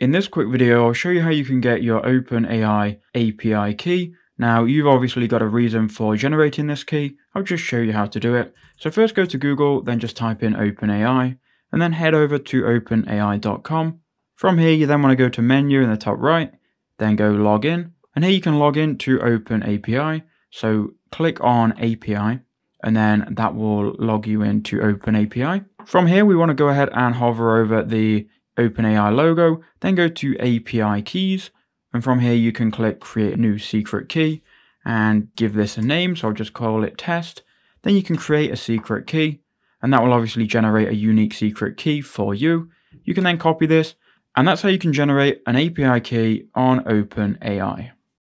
In this quick video, I'll show you how you can get your OpenAI API key. Now, you've obviously got a reason for generating this key. I'll just show you how to do it. So first go to Google, then just type in OpenAI, and then head over to openai.com. From here, you then want to go to menu in the top right, then go log in, and here you can log in to OpenAPI. So click on API, and then that will log you into OpenAPI. From here, we want to go ahead and hover over the OpenAI logo, then go to API keys, and from here you can click create a new secret key and give this a name, so I'll just call it test. Then you can create a secret key, and that will obviously generate a unique secret key for you. You can then copy this, and that's how you can generate an API key on OpenAI.